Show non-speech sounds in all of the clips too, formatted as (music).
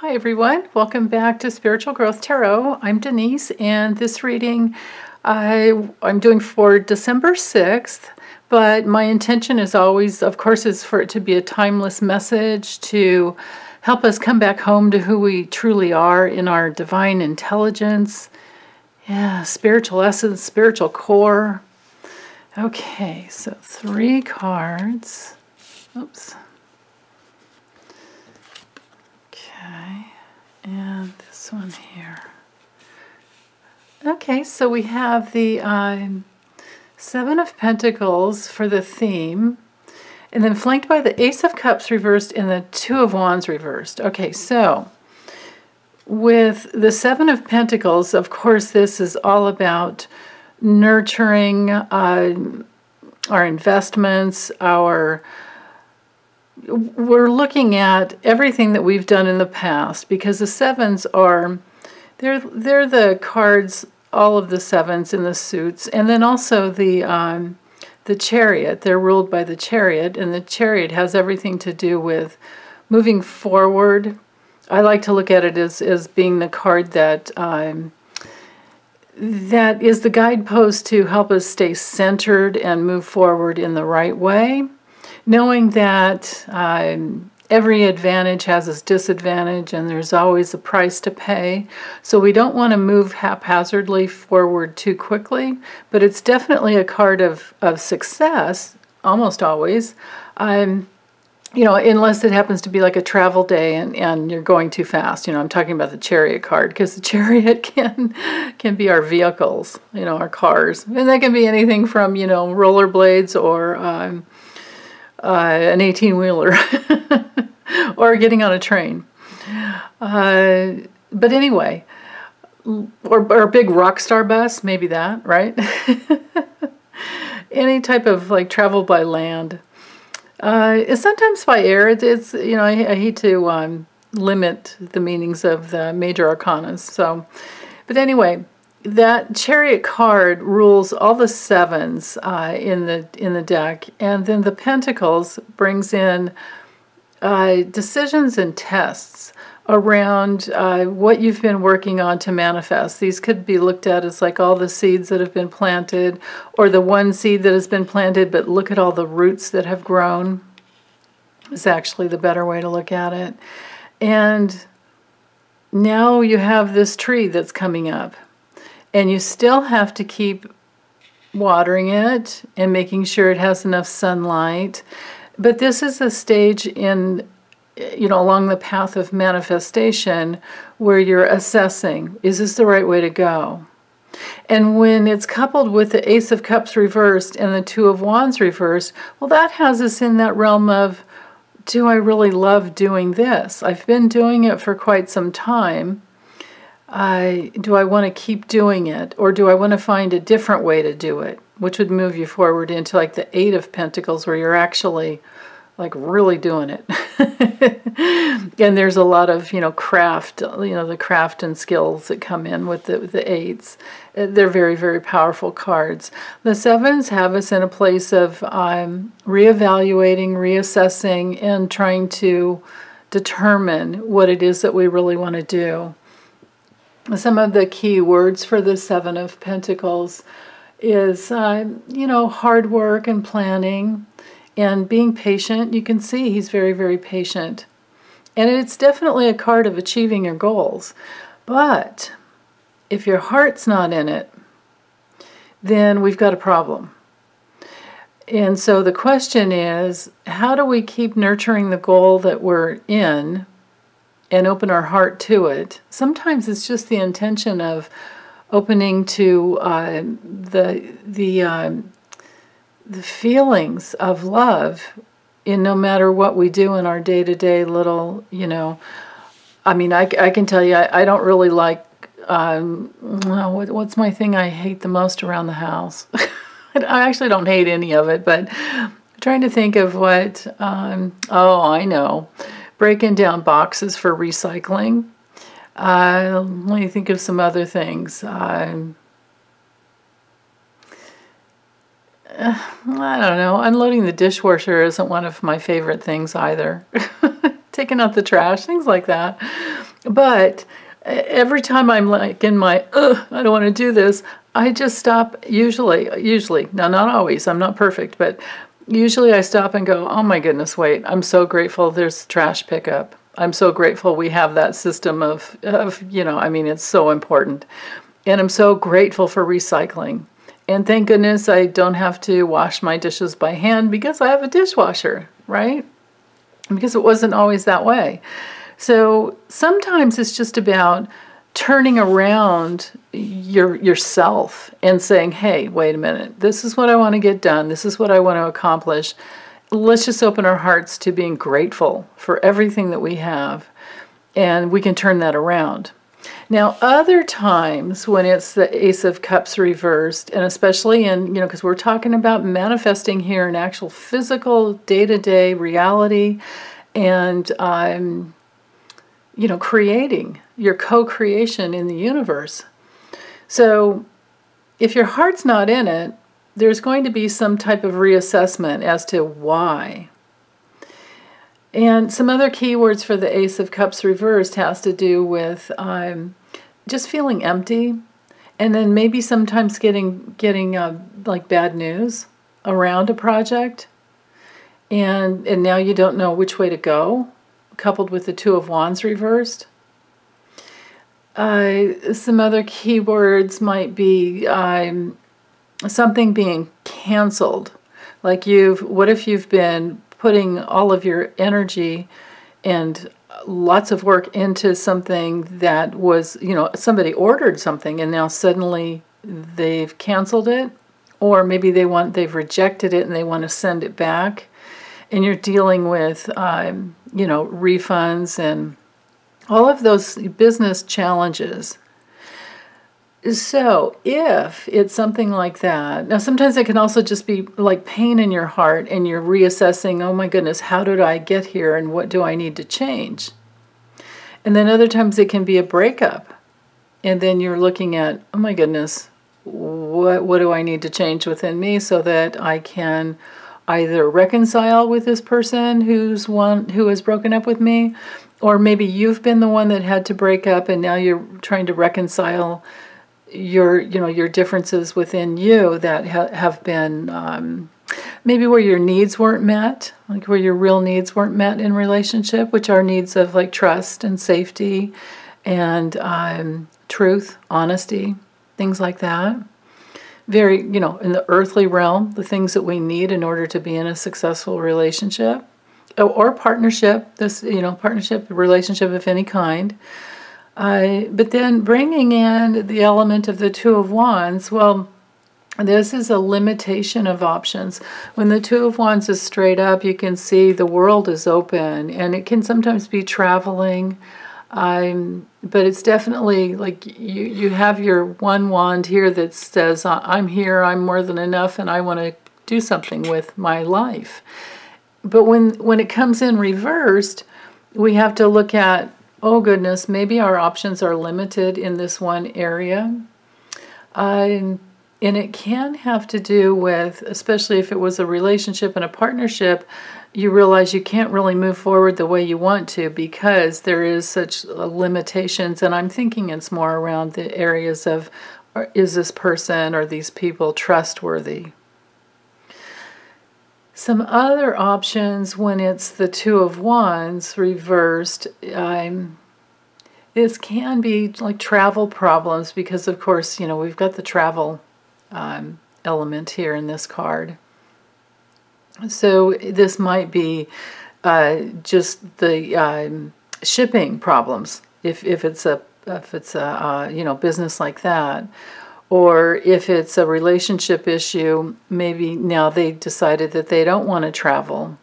Hi everyone, welcome back to Spiritual Growth Tarot. I'm Denise and this reading I, I'm doing for December 6th, but my intention is always, of course, is for it to be a timeless message to help us come back home to who we truly are in our divine intelligence, yeah, spiritual essence, spiritual core. Okay, so three cards. Oops. Okay, and this one here. Okay, so we have the um, Seven of Pentacles for the theme, and then flanked by the Ace of Cups reversed and the Two of Wands reversed. Okay, so with the Seven of Pentacles, of course, this is all about nurturing uh, our investments, our we're looking at everything that we've done in the past because the sevens are they're they're the cards all of the sevens in the suits. And then also the um, the chariot. They're ruled by the chariot and the chariot has everything to do with moving forward. I like to look at it as, as being the card that um, that is the guidepost to help us stay centered and move forward in the right way knowing that um, every advantage has its disadvantage and there's always a price to pay. So we don't want to move haphazardly forward too quickly, but it's definitely a card of, of success, almost always. Um, you know, unless it happens to be like a travel day and, and you're going too fast. You know, I'm talking about the chariot card because the (laughs) chariot can can be our vehicles, you know, our cars. And that can be anything from, you know, rollerblades or um, uh, an 18 wheeler (laughs) or getting on a train. Uh, but anyway, or, or a big rock star bus, maybe that, right? (laughs) Any type of like travel by land. Uh, sometimes by air. It's, it's you know I, I hate to um, limit the meanings of the major arcanas. So, but anyway, that chariot card rules all the sevens uh, in the in the deck, and then the pentacles brings in uh, decisions and tests around uh, what you've been working on to manifest. These could be looked at as like all the seeds that have been planted, or the one seed that has been planted, but look at all the roots that have grown. Is actually the better way to look at it, and now you have this tree that's coming up and you still have to keep watering it and making sure it has enough sunlight. But this is a stage in, you know, along the path of manifestation where you're assessing is this the right way to go? And when it's coupled with the Ace of Cups reversed and the Two of Wands reversed, well, that has us in that realm of do I really love doing this? I've been doing it for quite some time I, do I want to keep doing it or do I want to find a different way to do it, which would move you forward into like the Eight of Pentacles where you're actually like really doing it. (laughs) and there's a lot of, you know, craft, you know, the craft and skills that come in with the, the eights. Uh, they're very, very powerful cards. The sevens have us in a place of um, reevaluating, reassessing, and trying to determine what it is that we really want to do some of the key words for the Seven of Pentacles is, uh, you know, hard work and planning and being patient. You can see he's very, very patient. And it's definitely a card of achieving your goals. But if your heart's not in it, then we've got a problem. And so the question is, how do we keep nurturing the goal that we're in and open our heart to it. Sometimes it's just the intention of opening to uh, the the um, the feelings of love in no matter what we do in our day to day little, you know. I mean, I, I can tell you, I, I don't really like. Um, what, what's my thing I hate the most around the house? (laughs) I actually don't hate any of it, but I'm trying to think of what. Um, oh, I know breaking down boxes for recycling. Uh, let me think of some other things. Uh, I don't know. Unloading the dishwasher isn't one of my favorite things either. (laughs) Taking out the trash, things like that. But every time I'm like in my, I don't want to do this, I just stop usually, usually, now not always, I'm not perfect, but usually I stop and go, oh my goodness, wait, I'm so grateful there's trash pickup. I'm so grateful we have that system of, of, you know, I mean, it's so important. And I'm so grateful for recycling. And thank goodness I don't have to wash my dishes by hand because I have a dishwasher, right? Because it wasn't always that way. So sometimes it's just about turning around your yourself and saying, "Hey, wait a minute. This is what I want to get done. This is what I want to accomplish. Let's just open our hearts to being grateful for everything that we have, and we can turn that around." Now, other times when it's the Ace of Cups reversed, and especially in, you know, because we're talking about manifesting here in actual physical day to day reality and um, you know, creating your co creation in the universe. So, if your heart's not in it, there's going to be some type of reassessment as to why. And some other keywords for the Ace of Cups reversed has to do with um, just feeling empty, and then maybe sometimes getting getting uh, like bad news around a project, and and now you don't know which way to go coupled with the Two of Wands reversed. Uh, some other keywords might be um, something being canceled. Like you've, what if you've been putting all of your energy and lots of work into something that was, you know, somebody ordered something and now suddenly they've canceled it, or maybe they want, they've rejected it and they want to send it back and you're dealing with, um, you know, refunds and all of those business challenges. So, if it's something like that, now sometimes it can also just be like pain in your heart and you're reassessing, oh my goodness, how did I get here and what do I need to change? And then other times it can be a breakup. And then you're looking at, oh my goodness, what, what do I need to change within me so that I can either reconcile with this person who's one who has broken up with me or maybe you've been the one that had to break up and now you're trying to reconcile your you know your differences within you that ha- have been um, maybe where your needs weren't met like where your real needs weren't met in relationship which are needs of like trust and safety and um, truth honesty things like that very, you know, in the earthly realm, the things that we need in order to be in a successful relationship or partnership, this, you know, partnership, relationship of any kind. Uh, but then bringing in the element of the Two of Wands, well, this is a limitation of options. When the Two of Wands is straight up, you can see the world is open, and it can sometimes be traveling. Um, but it's definitely like you, you have your one wand here that says, I'm here, I'm more than enough, and I want to do something with my life. But when, when it comes in reversed, we have to look at, oh goodness, maybe our options are limited in this one area. Um, and it can have to do with, especially if it was a relationship and a partnership, you realize you can't really move forward the way you want to because there is such limitations. And I'm thinking it's more around the areas of is this person or these people trustworthy? Some other options when it's the Two of Wands reversed, um, this can be like travel problems because, of course, you know, we've got the travel um, element here in this card. So this might be uh, just the um, shipping problems if, if it's a if it's a uh, you know business like that, or if it's a relationship issue, maybe now they decided that they don't want to travel,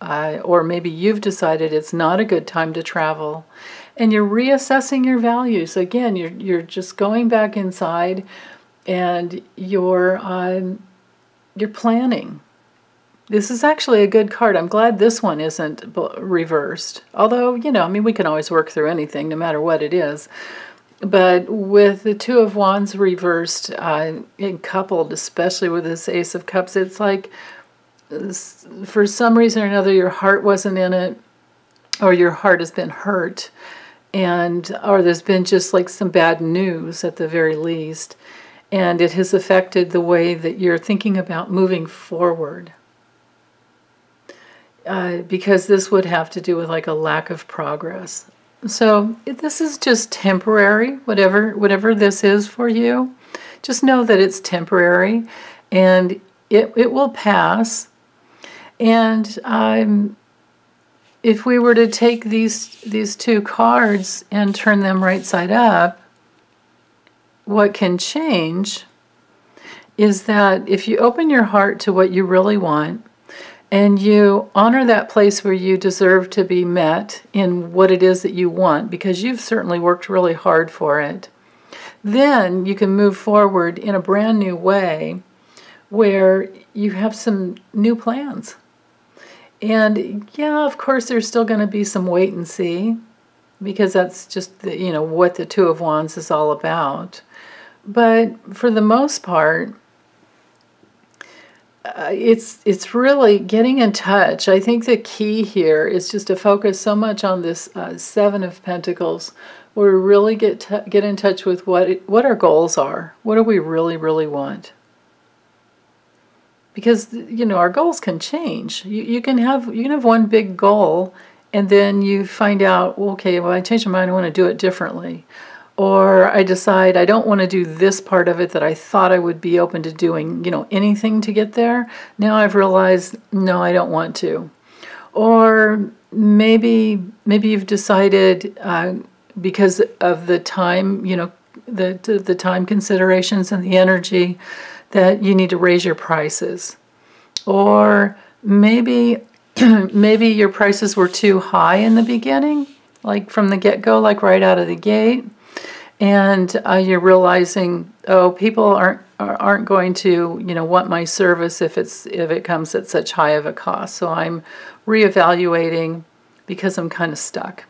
uh, or maybe you've decided it's not a good time to travel, and you're reassessing your values again. You're you're just going back inside, and you're um, you're planning this is actually a good card. I'm glad this one isn't reversed. Although, you know, I mean, we can always work through anything, no matter what it is. But with the Two of Wands reversed uh, and coupled, especially with this Ace of Cups, it's like for some reason or another your heart wasn't in it or your heart has been hurt and or there's been just like some bad news at the very least and it has affected the way that you're thinking about moving forward uh, because this would have to do with like a lack of progress. So this is just temporary whatever whatever this is for you. Just know that it's temporary and it, it will pass. And um, if we were to take these these two cards and turn them right side up, what can change is that if you open your heart to what you really want and you honor that place where you deserve to be met in what it is that you want because you've certainly worked really hard for it, then you can move forward in a brand new way where you have some new plans and yeah, of course, there's still going to be some wait and see because that's just the, you know what the Two of Wands is all about. But for the most part, uh, it's it's really getting in touch. I think the key here is just to focus so much on this uh, Seven of Pentacles, where we really get get in touch with what it, what our goals are. What do we really really want? because you know our goals can change. You, you can have you can have one big goal, and then you find out, okay, well I changed my mind. I want to do it differently, or I decide I don't want to do this part of it that I thought I would be open to doing. You know, anything to get there. Now I've realized no, I don't want to, or maybe maybe you've decided uh, because of the time, you know, the the time considerations and the energy that you need to raise your prices. Or maybe (clears throat) maybe your prices were too high in the beginning, like from the get-go, like right out of the gate, and uh, you're realizing, oh, people aren't aren't going to you know want my service if it's if it comes at such high of a cost. So I'm reevaluating because I'm kind of stuck.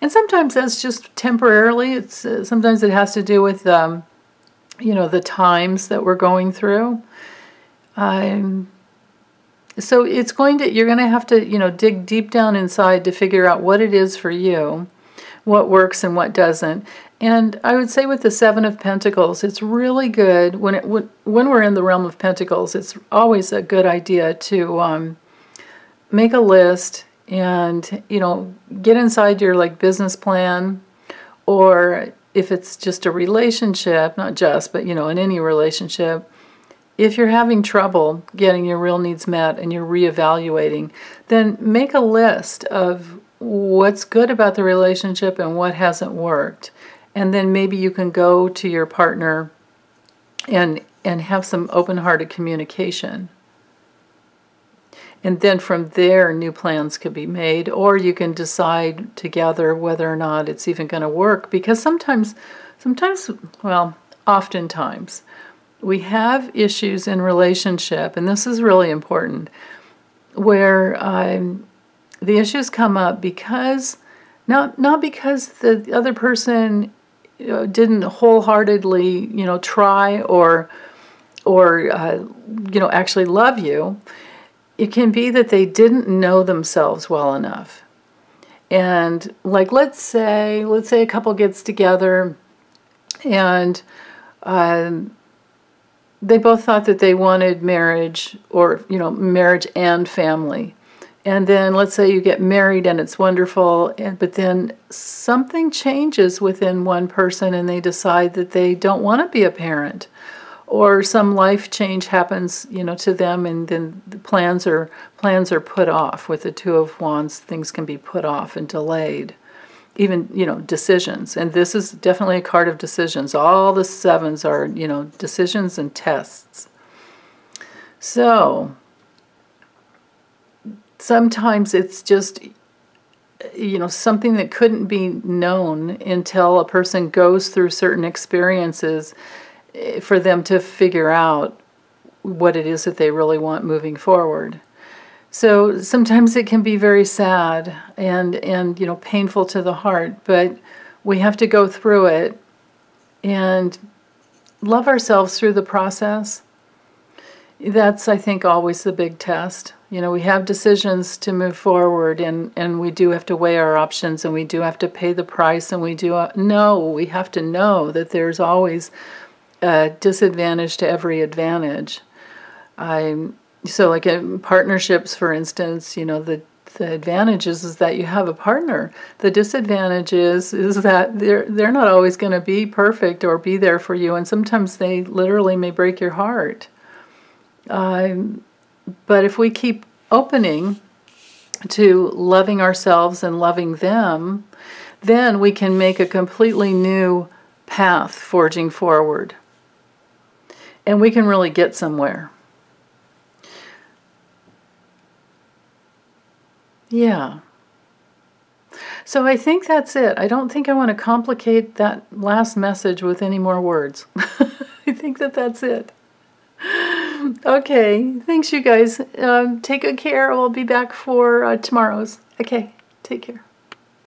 And sometimes that's just temporarily. It's uh, sometimes it has to do with um, you know, the times that we're going through. Um, so it's going to, you're going to have to, you know, dig deep down inside to figure out what it is for you, what works and what doesn't. And I would say with the Seven of Pentacles, it's really good when it when, when we're in the realm of Pentacles. It's always a good idea to um, make a list and you know get inside your like business plan, or if it's just a relationship, not just, but you know, in any relationship, if you're having trouble getting your real needs met and you're reevaluating, then make a list of what's good about the relationship and what hasn't worked. And then maybe you can go to your partner and and have some open-hearted communication and then from there, new plans could be made, or you can decide together whether or not it's even going to work. Because sometimes, sometimes, well, oftentimes, we have issues in relationship, and this is really important, where um, the issues come up because not not because the other person didn't wholeheartedly, you know, try or or uh, you know actually love you it can be that they didn't know themselves well enough. And like let's say let's say a couple gets together and um, they both thought that they wanted marriage or you know marriage and family and then let's say you get married and it's wonderful and but then something changes within one person and they decide that they don't want to be a parent or some life change happens, you know, to them, and then the plans are plans are put off. With the Two of Wands, things can be put off and delayed. Even you know decisions, and this is definitely a card of decisions. All the sevens are you know decisions and tests. So sometimes it's just you know something that couldn't be known until a person goes through certain experiences eh, for them to figure out what it is that they really want moving forward. So sometimes it can be very sad and and you know painful to the heart, but we have to go through it and love ourselves through the process. That's I think always the big test You know, we have decisions to move forward, and, and we do have to weigh our options, and we do have to pay the price, and we do uh, know, we have to know that there's always a disadvantage to every advantage. I so like in partnerships, for instance, you know the the advantage is, is that you have a partner. The disadvantage is is that they're they're not always going to be perfect or be there for you, and sometimes they literally may break your heart. Um, but if we keep opening to loving ourselves and loving them, then we can make a completely new path forging forward. And we can really get somewhere. Yeah. So I think that's it. I don't think I want to complicate that last message with any more words. (laughs) I think that that's it. (laughs) Okay, thanks you guys. Um, take good care. We'll be back for uh, tomorrow's. Okay, take care.